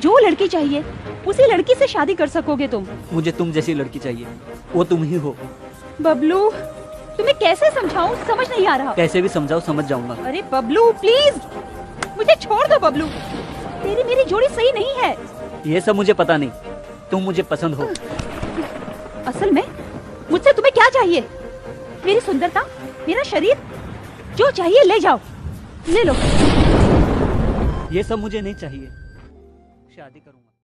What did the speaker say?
जो लड़की चाहिए उसी लड़की से शादी कर सकोगे तुम। मुझे तुम जैसी लड़की चाहिए वो तुम ही हो। बबलू तुम्हें कैसे समझाऊं? समझ नहीं आ रहा। कैसे भी समझाओ समझ जाऊँगा। अरे बबलू प्लीज़ मुझे छोड़ दो बबलू। तेरी मेरी जोड़ी सही नहीं है। ये सब मुझे पता नहीं। तुम मुझे पसंद हो। असल में मुझसे तुम्हें क्या चाहिए? मेरी सुंदरता मेरा शरीर जो चाहिए ले जाओ। ले लो। ये सब मुझे नहीं चाहिए। शादी करूँगा।